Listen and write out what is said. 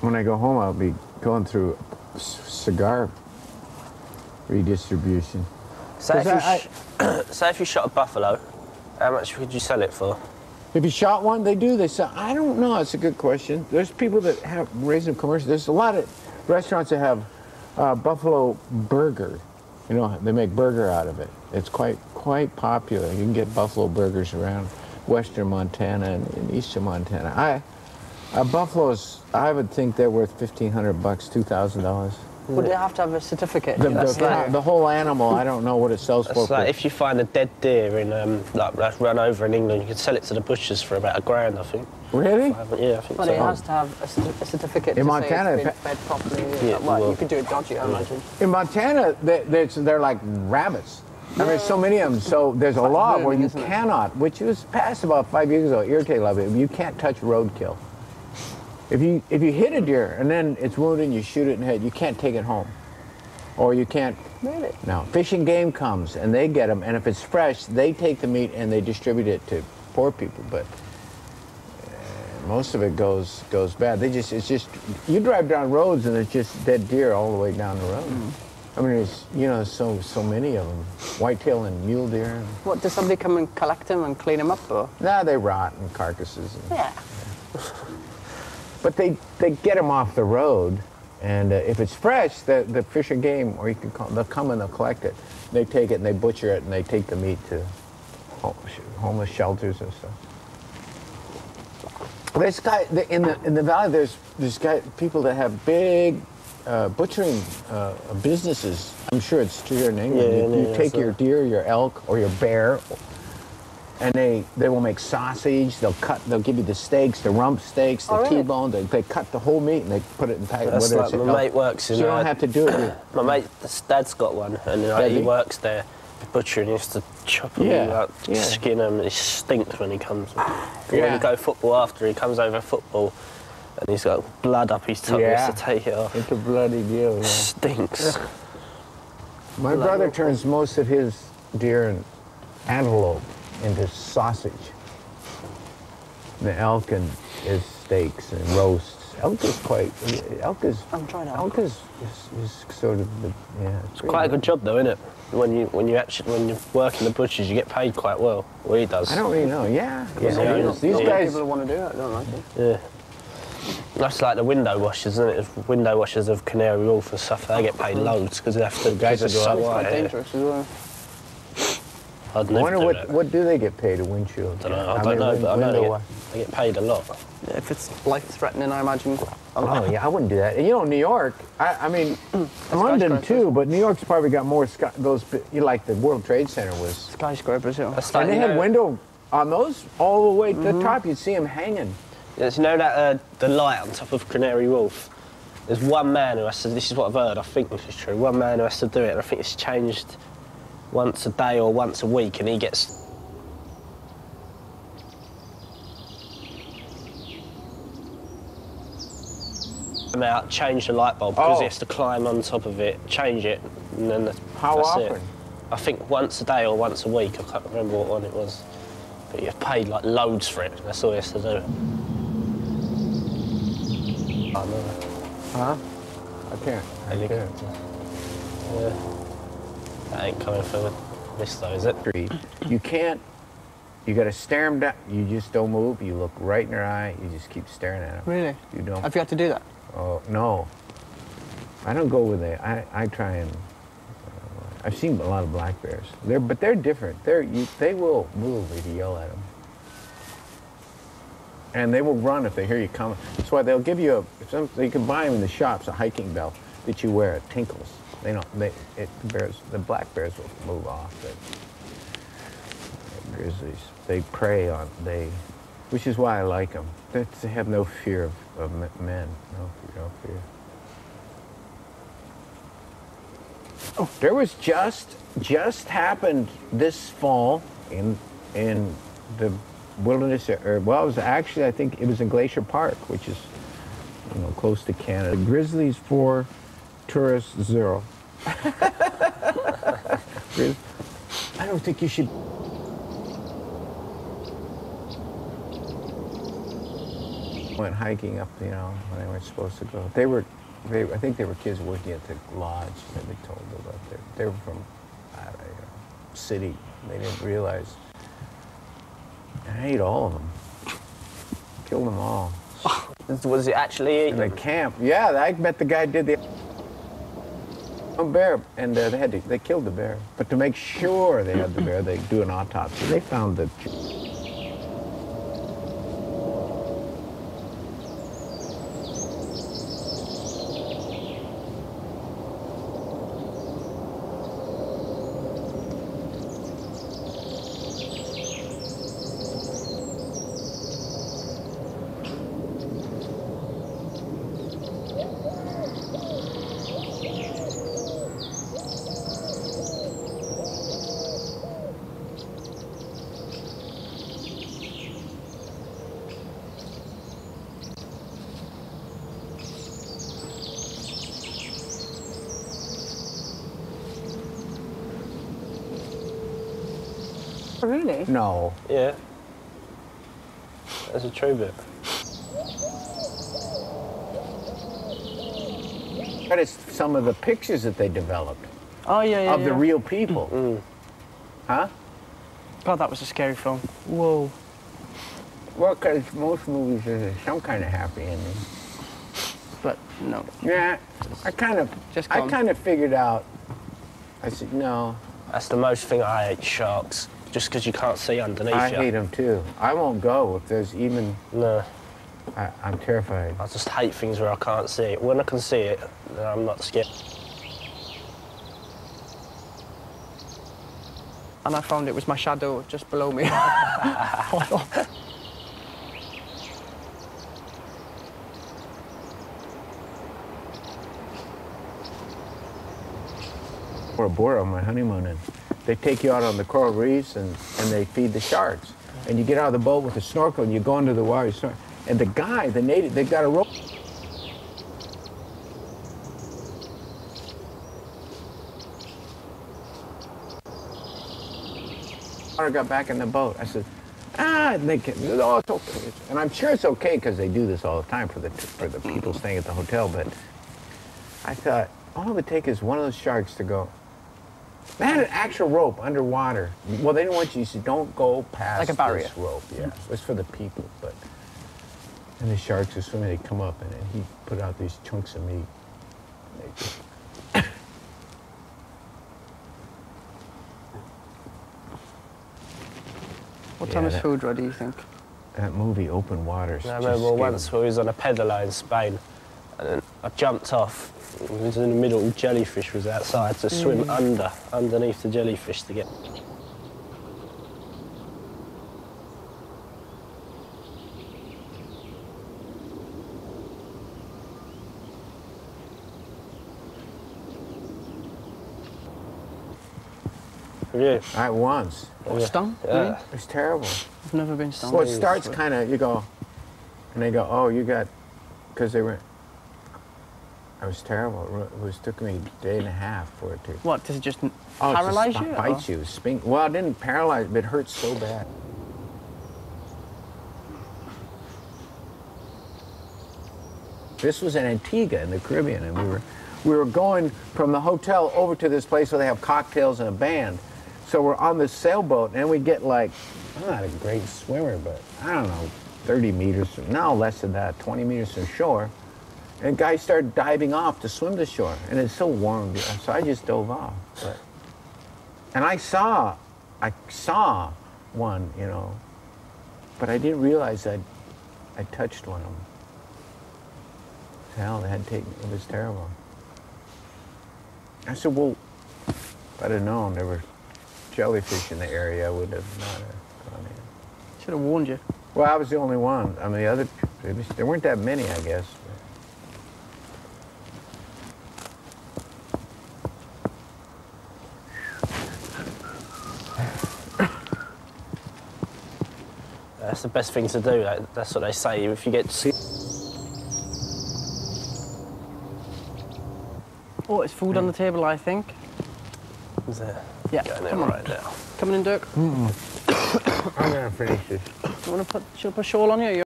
when I go home, I'll be going through c- cigar redistribution. Say if, you 'Cause I- sh- say if you shot a buffalo, how much could you sell it for? If you shot one, they do. They say, I don't know. It's a good question. There's people that have raised them commercial. There's a lot of restaurants that have uh, buffalo burger. You know, they make burger out of it. It's quite quite popular. You can get buffalo burgers around western Montana and, and eastern Montana. I uh, buffaloes. I would think they're worth fifteen hundred bucks, two thousand dollars. Would they have to have a certificate? The, That's the, like- the whole animal. I don't know what it sells for. Like if you find a dead deer in um, like that's run over in England, you could sell it to the butchers for about a grand, I think. really? Yeah, I think But so. it has to have a, a certificate In to Montana, say it it's been fed properly. Yeah, well, well- you could do it dodgy, I imagine. In Montana, they, they're, they're like rabbits. I mean, so many of them. So there's a law where you isn't it? cannot, which was passed about five years ago, irritated a lot of people. You can't touch roadkill. If you if you hit a deer and then it's wounded and you shoot it in the head, you can't take it home, or you can't. Really? No, fish and game comes and they get them, and if it's fresh, they take the meat and they distribute it to poor people. But uh, most of it goes goes bad. They just it's just you drive down roads and it's just dead deer all the way down the road. I mean, there's you know so so many of them, whitetail and mule deer. What, does somebody come and collect them and clean them up, or? Nah, they rot in carcasses. And, Yeah. But they they get them off the road, and uh, if it's fresh, the the fish and game, or you can call, they'll come and they'll collect it. They take it and they butcher it and they take the meat to homeless shelters and stuff. This guy the- in the in the valley, there's this guy people that have big uh, butchering uh, businesses. I'm sure it's true here in England. Yeah, you, yeah, you yeah, take so- your deer, your elk, or your bear, and they they will make sausage. They'll cut. They'll give you the steaks, the rump steaks, the Oh. T-bone. They, they cut the whole meat and they put it in packet. That's whether like it's- my mate works in. So you don't have to do it. My mate's dad's got one, and uh, Does he he? works there, butcher, and he has to chop them Yeah, out, yeah. skin them. It stinks when he comes. But when Yeah. you go football after, he comes over football, and he's got blood up his tongue. He has Yeah. to take it off. It's a bloody deal. Yeah. Stinks. My brother turns most of his deer and antelope into sausage. The elk and is steaks and roasts. Elk is quite. Elk is. I'm trying to. Elk is, is, is sort of the yeah. It's Quite a good job, though, isn't it? When you when you actually when you work in the butchers, you get paid quite well. Well, he does. I don't really know. Yeah. Yeah, yeah. I know. These, these Not guys. people want to do it, don't like it. Yeah. That's like the window washers, isn't it? The window washers of Canary Wharf and stuff. They get paid loads because they have to. guys because are it's so so It's white, quite dangerous as well. I'd I wonder do what that. what do they get paid a windshield? I don't know. I, mean, don't know, win- but I know they get, they get paid a lot. Yeah, if it's life-threatening, I imagine. Oh yeah, I wouldn't do that. And you know, New York. I, I mean, London too, but New York's probably got more sky, those. bi- You like the World Trade Center was, Skyscrapers, yeah. Like, and they had know, window on those all the way to Mm-hmm. the top. You'd see them hanging. yes, You know that uh, the light on top of Canary Wharf. There's one man who has to. This is what I've heard. I think this is true. One man who has to do it. And I think it's changed once a day or once a week, and he gets. Come out, change the light bulb because Oh. he has to climb on top of it, change it, and then that's, How that's often? It. I think once a day or once a week. I can't remember what one it was. But you're paid like loads for it. That's all he has to do. I. Huh? I can't. I can't. Yeah. That ain't coming for this though, is it? Street. You can't. You got to stare them down. You just don't move. You look right in their eye. You just keep staring at them. Really? You don't. Have you had to do that? Oh no. I don't go with it. I, I try and. Uh, I've seen a lot of black bears. They're but they're different. They're you, they will move if you yell at them. And they will run if they hear you coming. That's why they'll give you a. Some, you can buy them in the shops a hiking belt that you wear. It tinkles. They don't. They it the bears. The black bears will move off. But grizzlies they prey on they, which is why I like them. They, they have no fear of, of men. No, no fear. Oh, there was just just happened this fall in in the wilderness. Or, er, well, it was actually I think it was in Glacier Park, which is you know close to Canada. The Grizzlies four, tourists zero. I don't think you should. went hiking up, you know, when they weren't supposed to go. They were, they, I think they were kids working at the lodge that they told about there. They were from, I don't know, city. They didn't realize. I ate all of them. Killed them all. Was it actually In the camp. Yeah, I bet the guy did the a bear, and uh, they had to, they killed the bear. But to make sure they had the bear, they do an autopsy. They found the Really? no. Yeah. That's a true bit. But it's some of the pictures that they developed Oh yeah, yeah. of the real people. Mm. Mm. Huh? God, that was a scary film. Whoa. Well, because most movies there's some kind of happy ending. But no. Yeah, I kind of, Just I kind of figured out. I said no. That's the most thing I hate sharks. Just because you can't see underneath I you. hate them too. I won't go if there's even. No. I, I'm terrified. I just hate things where I can't see it. When I can see it, then I'm not scared. And I found it was my shadow just below me. Bora Bora on my honeymoon, and they take you out on the coral reefs and, and they feed the sharks. And you get out of the boat with a snorkel and you go into the water. you snor- And the guy, the native, they've got a rope. I got back in the boat. I said, ah, they can, oh, it's okay. And I'm sure it's okay because they do this all the time for the, for the people staying at the hotel. But I thought, all it would take is one of those sharks to go. They had an actual rope underwater. Well, they didn't want you to say, don't go past Like a barrier. this rope. Yeah, it was for the people. But and the sharks are swimming. They come up and then he put out these chunks of meat. They just- what time Yeah, is that- food ready, you think? that movie, Open Waters. I just remember scared once me. we was on a pedalo in Spain, and I jumped off. It was in the middle. Jellyfish was outside to swim mm. under, underneath the jellyfish to get. Have you? I once. What, Yeah. stung? Yeah. Really? It was terrible. I've never been stung. Well, it starts kind of, you go, and they go, oh, you got, because they were, I was terrible. It was, took me a day and a half for it to. What, does it just Oh, it just paralyze you? bites or- you. Spink. Well, it didn't paralyze, but it hurt so bad. This was in Antigua in the Caribbean, and we were we were going from the hotel over to this place where they have cocktails and a band. So we're on this sailboat, and we get like I'm not a great swimmer, but I don't know, 30 meters, from, no less than that, 20 meters from shore. And guys started diving off to swim to shore, and it's so warm, so I just dove off. But, and I saw, I saw one, you know, but I didn't realize I, I touched one of them. Hell, they had taken, it was terrible. I said, well, if I'd have known there were jellyfish in the area, I would have not have gone in. Should have warned you. Well, I was the only one. I mean, the other, there weren't that many, I guess. That's the best thing to do. that- That's what they say. If you get to... Oh, it's food on the table, I think. Is there, Yeah, going in come on. right now. Coming in, Dirk. I'm gonna finish this. Do you want to put, should I put a shawl on you?